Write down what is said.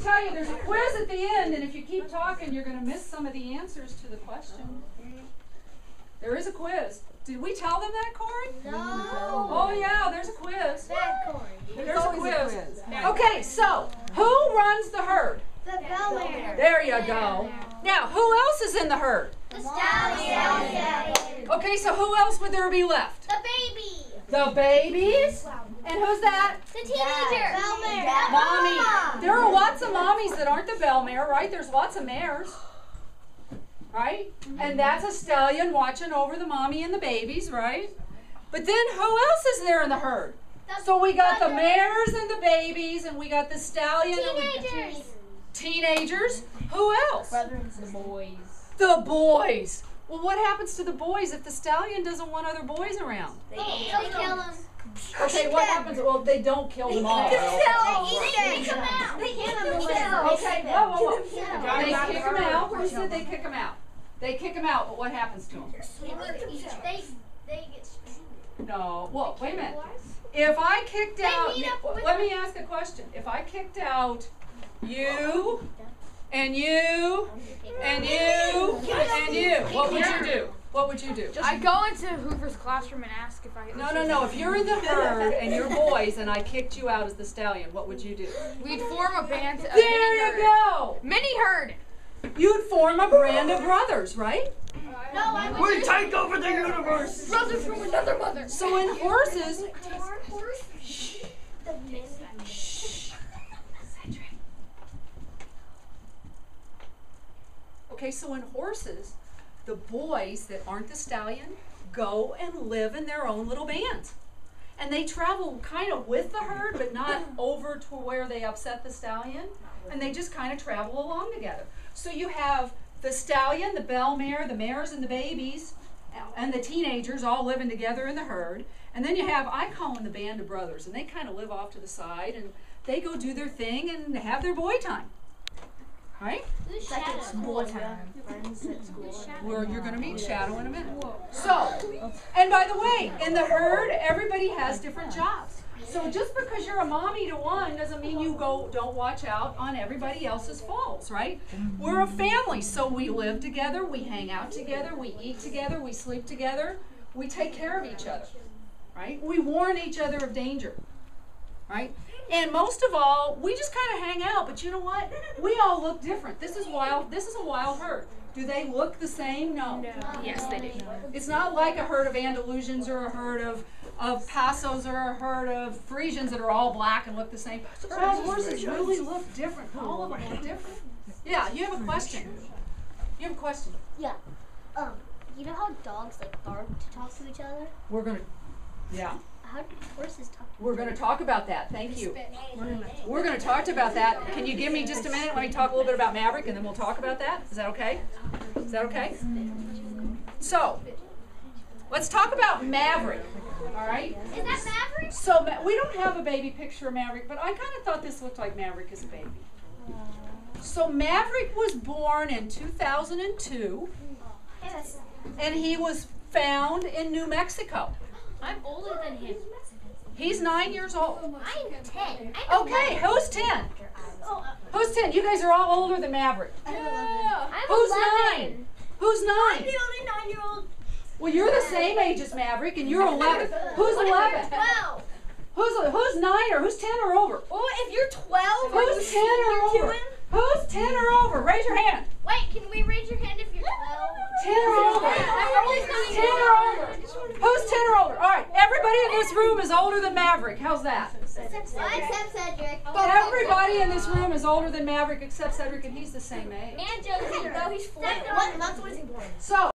tell you, there's a quiz at the end, and if you keep talking, you're going to miss some of the answers to the question. There is a quiz. Did we tell them that, Corey? No. Oh, yeah, there's a quiz. Bad corn. There's a always a quiz. quiz. Okay, so who runs the herd? The bellmare. There you go. Now, who else is in the herd? The stallion. Okay, so who else would there be left? The babies? And who's that? The teenager. Bellmare. Mommy. There are lots of mommies that aren't the bell mare, right? There's lots of mares. Right? And that's a stallion watching over the mommy and the babies, right? But then who else is there in the herd? So we got the mares and the babies, and we got the stallion and we- Teenagers. teenagers. Who else? The boys. The boys. Well, what happens to the boys if the stallion doesn't want other boys around? They kill them. Okay, what happens? Well, they don't kill them all. They kick them out. They kick them out. Okay, whoa, whoa, whoa. They kick them out. Who said they kick them out? They kick them out, but what happens to them? They they get No. Well, wait a minute. If I kicked out, meet up with let me ask a question. If I kicked out you and you and you and you, what would you do? What would you do? I go into Hoover's classroom and ask if I. No, no, no. If you're in the herd and you're boys and I kicked you out as the stallion, what would you do? We'd form a band. A There mini you herd. go. Mini herd. You'd form a brand of brothers, right? No, I would. We take over the universe. Brothers from another mother. So in horses, okay, so in horses, the boys that aren't the stallion go and live in their own little bands. And they travel kind of with the herd, but not over to where they upset the stallion. And they just kind of travel along together. So you have the stallion, the bell mare, the mares, and the babies, and the teenagers all living together in the herd. And then you have, I call them the band of brothers, and they kind of live off to the side and they go do their thing and have their boy time. Right? Boy time. Where you're going to meet Shadow in a minute. So, and by the way, in the herd, everybody has different jobs. So just because you're a mommy to one doesn't mean you go don't watch out on everybody else's faults, right? We're a family, so we live together, we hang out together, we eat together, we sleep together, we take care of each other, right? We warn each other of danger, right? And most of all, we just kind of hang out, but you know what? We all look different. This is wild. This is a wild herd. Do they look the same? No. Yes, they do. It's not like a herd of Andalusians or a herd of, of Pasos or a herd of Friesians that are all black and look the same. All horses really look different. All of them look different. Yeah, you have a question. You have a question. Yeah. Um, you know how dogs like bark to talk to each other? We're gonna, yeah, How do horses talk to we're gonna talk about that. Thank you. We're gonna talk about that. Can you give me just a minute? Let me talk a little bit about Maverick, and then we'll talk about that. Is that okay? Is that okay? So, let's talk about Maverick. All right. Is that Maverick? So we don't have a baby picture of Maverick, but I kind of thought this looked like Maverick as a baby. So Maverick was born in 2002, Yes. and he was found in New Mexico. I'm older than him. He's nine years old. I'm ten. I'm okay, who's ten? Who's ten? You guys are all older than Maverick. Yeah. I'm who's 11. nine? Who's nine? I'm the only nine-year-old. Well, you're the same age as Maverick, and you're 11. who's 11? 12. Who's who's nine or who's ten or over? Well, if you're 12, who's 10 or over? Who's 10 or over? Raise your hand. Wait, can we raise your hand if you're 12? This room is older than Maverick. How's that? Except Cedric. Everybody in this room is older than Maverick except Cedric, and he's the same age. And Josie, though he's four. What month was he born? So,